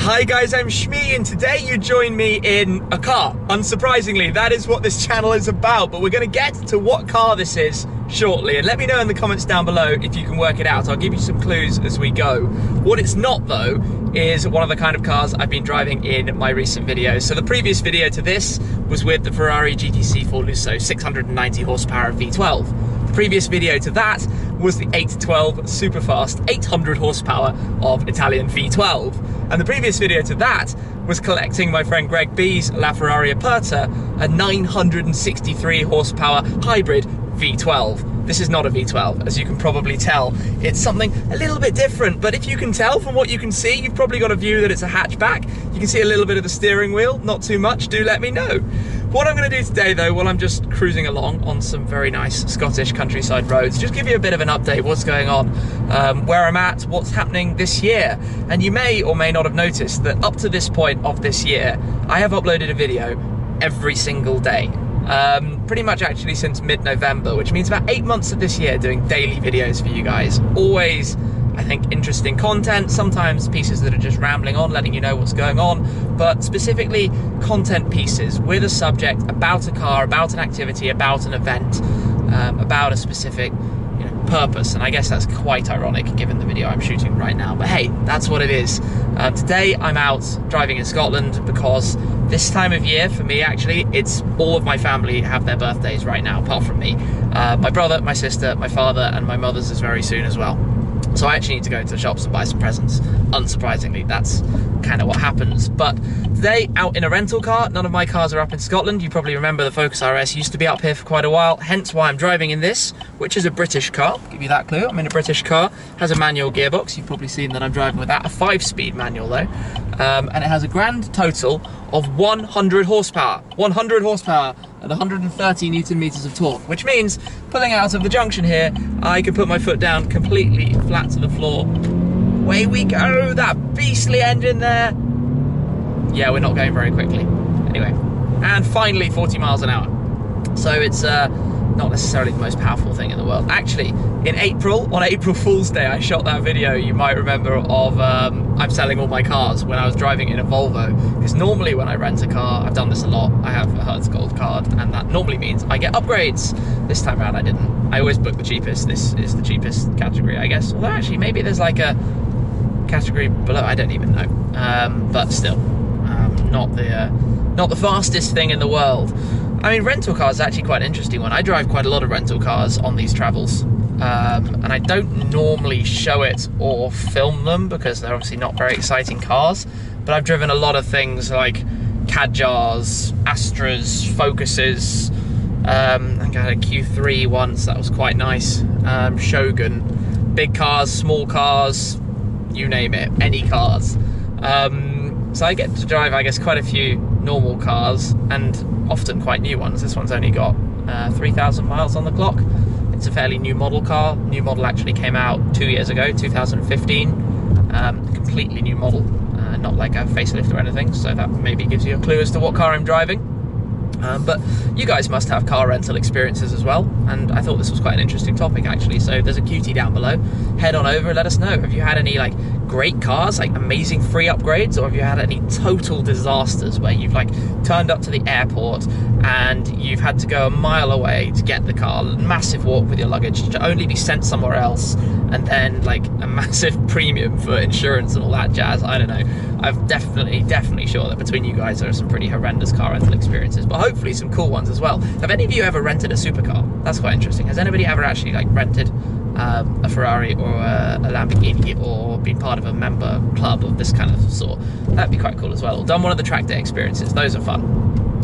Hi guys, I'm Shmee and today you join me in a car. Unsurprisingly, that is what this channel is about, but we're gonna get to what car this is shortly. And let me know in the comments down below if you can work it out. I'll give you some clues as we go. What it's not though, is one of the kind of cars I've been driving in my recent videos. So the previous video to this was with the Ferrari GTC 4Lusso 690 horsepower V12. Previous video to that was the 812 Superfast 800 horsepower of Italian V12. And the previous video to that was collecting my friend Greg B's LaFerrari Aperta, a 963 horsepower hybrid V12. This is not a V12, as you can probably tell. It's something a little bit different, but if you can tell from what you can see, you've probably got a view that it's a hatchback. You can see a little bit of the steering wheel, not too much, do let me know. What I'm gonna do today though, while I'm just cruising along on some very nice Scottish countryside roads, just give you a bit of an update, what's going on, um, where I'm at, what's happening this year. And you may or may not have noticed that up to this point of this year, I have uploaded a video every single day. Um, pretty much actually since mid-November, which means about eight months of this year doing daily videos for you guys. Always I think, interesting content, sometimes pieces that are just rambling on, letting you know what's going on, but specifically content pieces with a subject about a car, about an activity, about an event, um, about a specific you know, purpose. And I guess that's quite ironic given the video I'm shooting right now. But hey, that's what it is. Um, today I'm out driving in Scotland because this time of year for me actually, it's all of my family have their birthdays right now, apart from me. Uh, my brother, my sister, my father, and my mother's is very soon as well. So I actually need to go to the shops and buy some presents. Unsurprisingly, that's kind of what happens. But today, out in a rental car, none of my cars are up in Scotland. You probably remember the Focus RS used to be up here for quite a while, hence why I'm driving in this, which is a British car. I'll give you that clue. I'm in a British car, has a manual gearbox. You've probably seen that I'm driving with that. A five-speed manual though. Um, and it has a grand total of 100 horsepower. 100 horsepower at 130 newton meters of torque, which means pulling out of the junction here, I can put my foot down completely flat to the floor. Away we go, that beastly engine there. Yeah, we're not going very quickly. Anyway, and finally 40 miles an hour. So it's uh, not necessarily the most powerful thing in the world. Actually, in April, on April Fool's Day, I shot that video you might remember of um, I'm selling all my cars when I was driving in a Volvo. Because normally when I rent a car, I've done this a lot, I have a Hertz Gold card, and that normally means I get upgrades. This time around I didn't. I always book the cheapest. This is the cheapest category, I guess. Although actually, maybe there's like a category below, I don't even know. Um, but still, um, not the uh, not the fastest thing in the world. I mean, rental cars actually quite an interesting one. I drive quite a lot of rental cars on these travels. Um, and I don't normally show it or film them because they're obviously not very exciting cars. But I've driven a lot of things like Kadjars, Astras, Focuses. Um, I had a Q3 once, that was quite nice. Um, Shogun, big cars, small cars, you name it, any cars. Um, so I get to drive, I guess, quite a few normal cars and often quite new ones. This one's only got uh, 3,000 miles on the clock. It's a fairly new model car. New model actually came out two years ago, 2015. Um, completely new model, uh, not like a facelift or anything. So that maybe gives you a clue as to what car I'm driving. Um, but you guys must have car rental experiences as well, and I thought this was quite an interesting topic actually. So there's a Qutee down below. Head on over, and let us know. Have you had any like great cars, like amazing free upgrades, or have you had any total disasters where you've like turned up to the airport and you've had to go a mile away to get the car, massive walk with your luggage to only be sent somewhere else, and then like a massive premium for insurance and all that jazz. I don't know. I'm definitely, definitely sure that between you guys there are some pretty horrendous car rental experiences, but hopefully some cool ones as well. Have any of you ever rented a supercar? That's quite interesting. Has anybody ever actually like rented um, a Ferrari or a, a, Lamborghini or been part of a member club of this kind of sort. That'd be quite cool as well. Or done one of the track day experiences, those are fun.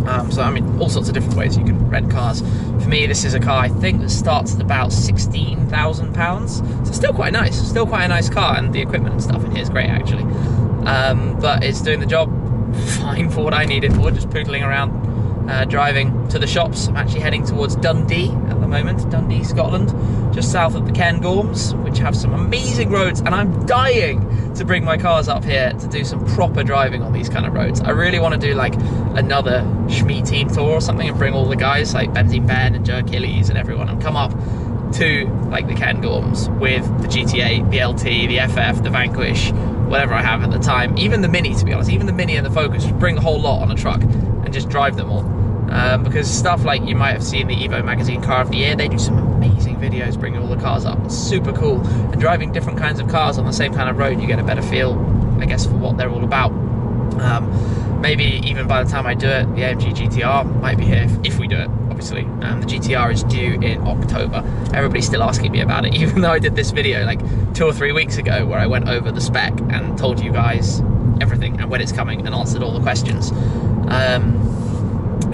Um, so I mean, all sorts of different ways you can rent cars. For me, this is a car I think that starts at about sixteen thousand pounds. So still quite nice, still quite a nice car, and the equipment and stuff in here is great actually. Um, but it's doing the job fine for what I need it for. Just poodling around, uh, driving to the shops. I'm actually heading towards Dundee at moment, Dundee, Scotland just south of the Cairngorms, which have some amazing roads, and I'm dying to bring my cars up here to do some proper driving on these kind of roads. I really want to do like another Shmee team tour or something and bring all the guys like Benzene Ben and Joe Achilles and everyone and come up to like the Cairngorms with the GT8, the LT, the FF, the Vanquish, whatever I have at the time, even the Mini to be honest, even the Mini and the Focus, bring the whole lot on a truck and just drive them all. Um, because stuff like you might have seen the Evo magazine Car of the Year, they do some amazing videos bringing all the cars up. It's super cool. And driving different kinds of cars on the same kind of road, you get a better feel, I guess, for what they're all about. Um, maybe even by the time I do it, the AMG GTR might be here if, we do it obviously. Um, the GTR is due in October. Everybody's still asking me about it, even though I did this video like two or three weeks ago where I went over the spec and told you guys everything and when it's coming and answered all the questions. Um,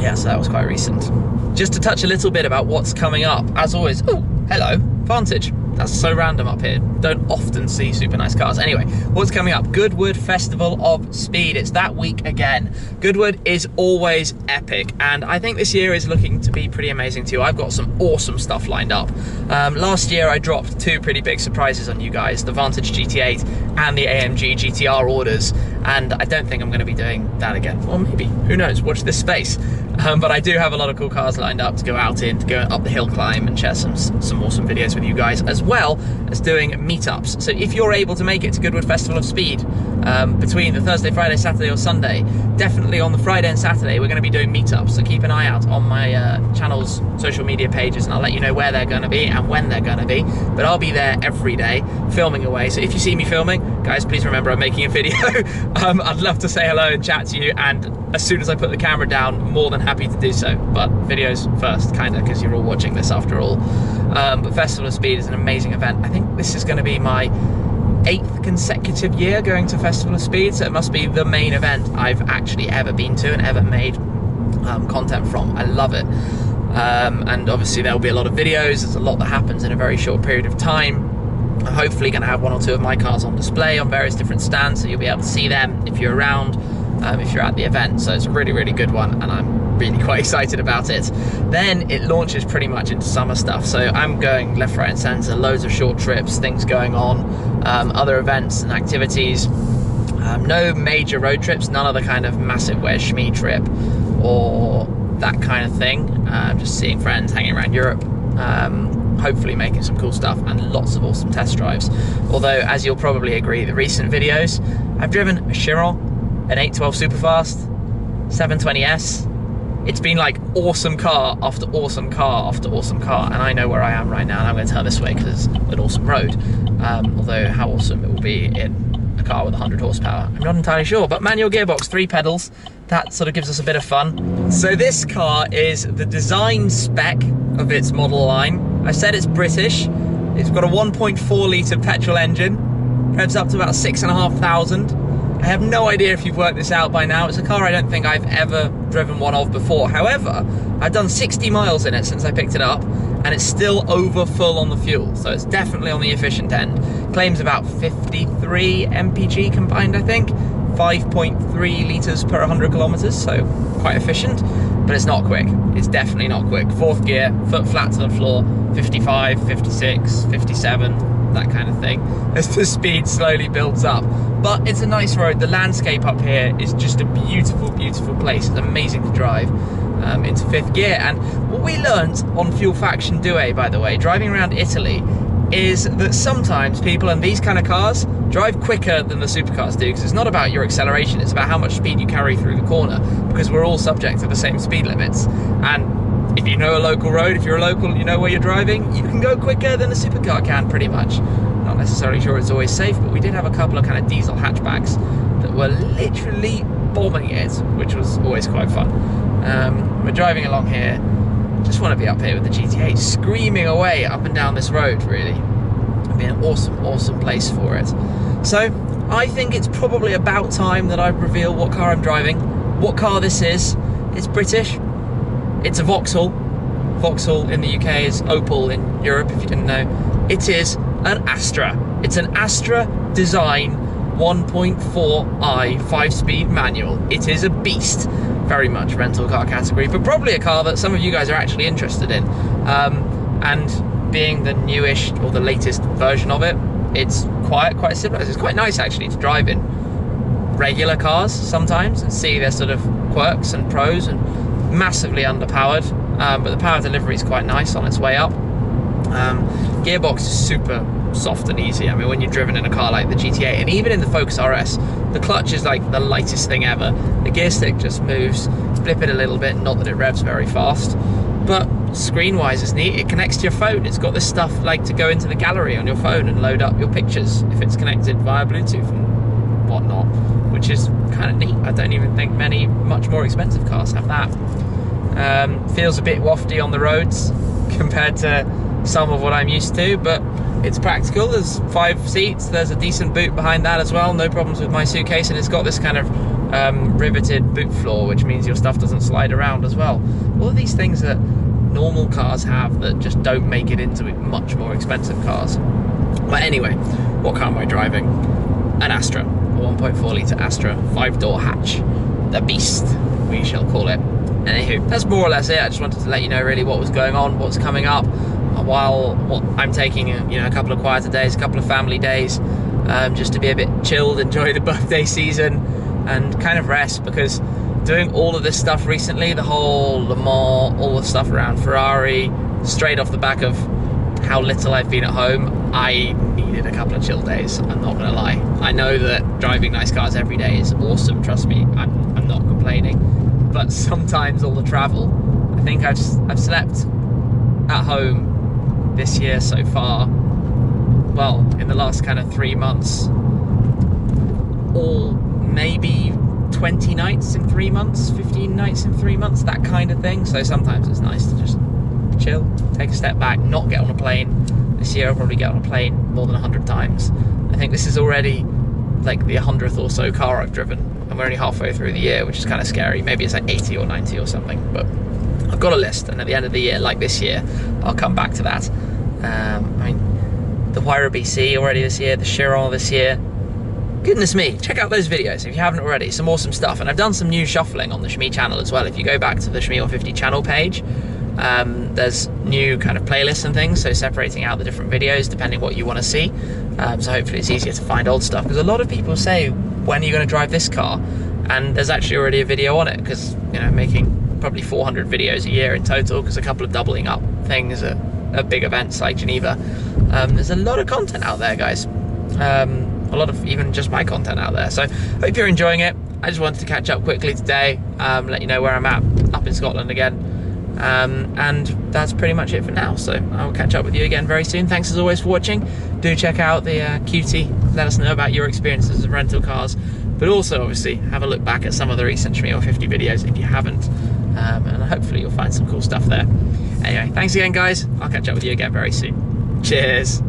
yeah, so that was quite recent. Just to touch a little bit about what's coming up, as always, oh, hello, Vantage. That's so random up here. Don't often see super nice cars. Anyway, what's coming up? Goodwood Festival of Speed. It's that week again. Goodwood is always epic, and I think this year is looking to be pretty amazing too. I've got some awesome stuff lined up. Um, last year, I dropped two pretty big surprises on you guys the Vantage GT8 and the AMG GTR orders, and I don't think I'm going to be doing that again. Or maybe, who knows? Watch this space. Um, but I do have a lot of cool cars lined up to go out in, to go up the hill climb and share some, some awesome videos with you guys, as well as doing meetups. So if you're able to make it to Goodwood Festival of Speed um, between the Thursday, Friday, Saturday or Sunday, definitely on the Friday and Saturday we're going to be doing meetups. So keep an eye out on my uh, channel's social media pages and I'll let you know where they're going to be and when they're going to be. But I'll be there every day filming away. So if you see me filming, guys, please remember I'm making a video. um, I'd love to say hello and chat to you and as soon as I put the camera down, more than happy to do so. But videos first, kind of, because you're all watching this after all. Um, but Festival of Speed is an amazing event. I think this is going to be my eighth consecutive year going to Festival of Speed, so it must be the main event I've actually ever been to and ever made um, content from. I love it. Um, and obviously there'll be a lot of videos, there's a lot that happens in a very short period of time. I'm hopefully going to have one or two of my cars on display on various different stands, so you'll be able to see them if you're around um, if you're at the event. So it's a really, really good one, and I'm really quite excited about it. Then it launches pretty much into summer stuff. So I'm going left, right, and centre, loads of short trips, things going on, um, other events and activities. Um, no major road trips, none of the kind of massive where Shmee trip or that kind of thing. Uh, just seeing friends, hanging around Europe. Um, hopefully making some cool stuff and lots of awesome test drives. Although, as you'll probably agree, the recent videos, I've driven a Chiron, an 812 Superfast, 720S. It's been like awesome car after awesome car after awesome car, and I know where I am right now, and I'm going to turn this way because it's an awesome road. Um, although how awesome it will be in a car with 100 horsepower, I'm not entirely sure. But manual gearbox, three pedals, that sort of gives us a bit of fun. So this car is the design spec of its model line. I said it's British. It's got a 1.4 litre petrol engine, revs up to about 6,500 I have no idea if you've worked this out by now. It's a car I don't think I've ever driven one of before. However, I've done 60 miles in it since I picked it up, and it's still over full on the fuel, so it's definitely on the efficient end. Claims about 53 mpg combined, I think. 5.3 litres per 100 kilometres, so quite efficient, but it's not quick. It's definitely not quick. Fourth gear, foot flat to the floor, 55, 56, 57, that kind of thing, as the speed slowly builds up. But it's a nice road. The landscape up here is just a beautiful, beautiful place. It's amazing to drive um, into fifth gear. And what we learned on Fuel Faction Due, by the way, driving around Italy, is that sometimes people in these kind of cars drive quicker than the supercars do because it's not about your acceleration, it's about how much speed you carry through the corner because we're all subject to the same speed limits. And if you know a local road, if you're a local, you know where you're driving, you can go quicker than a supercar can pretty much. Not necessarily sure it's always safe, but we did have a couple of kind of diesel hatchbacks that were literally bombing it, which was always quite fun. Um, we're driving along here, just want to be up here with the GT8, screaming away up and down this road, really. It'd be an awesome, awesome place for it. So, I think it's probably about time that I reveal what car I'm driving, what car this is. It's British, it's a Vauxhall. Vauxhall in the UK is Opel in Europe, if you didn't know. It is an Astra. It's an Astra design 1.4i 5-speed manual. It is a beast. Very much rental car category, but probably a car that some of you guys are actually interested in. Um, and being the newish or the latest version of it, it's quite quite similar. It's quite nice actually to drive in regular cars sometimes and see their sort of quirks and pros and massively underpowered, um, but the power delivery is quite nice on its way up. Um, gearbox is super soft and easy. I mean, when you're driven in a car like the GT8, and even in the Focus RS, the clutch is like the lightest thing ever. The gear stick just moves, flip it a little bit, not that it revs very fast. But screen-wise, it's neat. It connects to your phone. It's got this stuff like to go into the gallery on your phone and load up your pictures if it's connected via Bluetooth and whatnot, which is kind of neat. I don't even think many much more expensive cars have that. Um, feels a bit wafty on the roads compared to some of what I'm used to, but it's practical. There's five seats. There's a decent boot behind that as well. No problems with my suitcase, and it's got this kind of um, riveted boot floor, which means your stuff doesn't slide around as well. All of these things that normal cars have that just don't make it into much more expensive cars. But anyway, what car am I driving? An Astra, 1.4 litre Astra, five door hatch, the beast, we shall call it. Anywho, that's more or less it. I just wanted to let you know really what was going on, what's coming up while I'm taking you know a couple of quieter days, a couple of family days, um, just to be a bit chilled, enjoy the birthday season, and kind of rest because doing all of this stuff recently, the whole Le Mans, all the stuff around Ferrari, straight off the back of how little I've been at home, I needed a couple of chill days. I'm not gonna lie. I know that driving nice cars every day is awesome. Trust me, I'm, I'm not complaining. But sometimes all the travel, I think I've I've slept at home this year so far, well, in the last kind of three months, all maybe 20 nights in three months, 15 nights in three months, that kind of thing. So sometimes it's nice to just chill, take a step back, not get on a plane. This year I'll probably get on a plane more than 100 times. I think this is already like the 100th or so car I've driven, and we're only halfway through the year, which is kind of scary. Maybe it's like 80 or 90 or something, but I've got a list, and at the end of the year, like this year, I'll come back to that. Um, I mean, the Huayra BC already this year, the Chiron this year. Goodness me, check out those videos if you haven't already. Some awesome stuff. And I've done some new shuffling on the Shmee channel as well. If you go back to the Shmee 150 channel page, um, there's new kind of playlists and things, so separating out the different videos depending what you want to see. Um, so hopefully it's easier to find old stuff because a lot of people say, when are you going to drive this car? And there's actually already a video on it because, you know, making probably 400 videos a year in total because a couple of doubling up things are at big events like Geneva. Um, there's a lot of content out there, guys. Um, a lot of even just my content out there. So hope you're enjoying it. I just wanted to catch up quickly today, um, let you know where I'm at up in Scotland again. Um, and that's pretty much it for now. So I'll catch up with you again very soon. Thanks as always for watching. Do check out the uh, Qutee. Let us know about your experiences of rental cars. But also, obviously, have a look back at some of the recent Shmee 50 videos if you haven't. Um, and hopefully you'll find some cool stuff there. Anyway, thanks again, guys. I'll catch up with you again very soon. Cheers.